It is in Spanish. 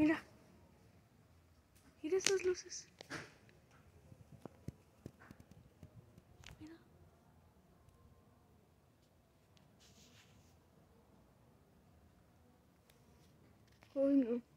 Mira. Mira esas luces. Mira. Ay, no.